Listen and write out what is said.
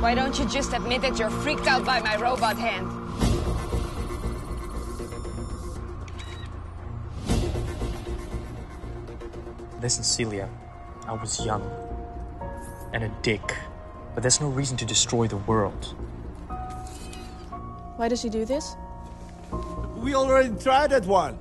Why don't you just admit that you're freaked out by my robot hand? Listen, Celia, I was young and a dick, but there's no reason to destroy the world. Why does he do this? We already tried that one.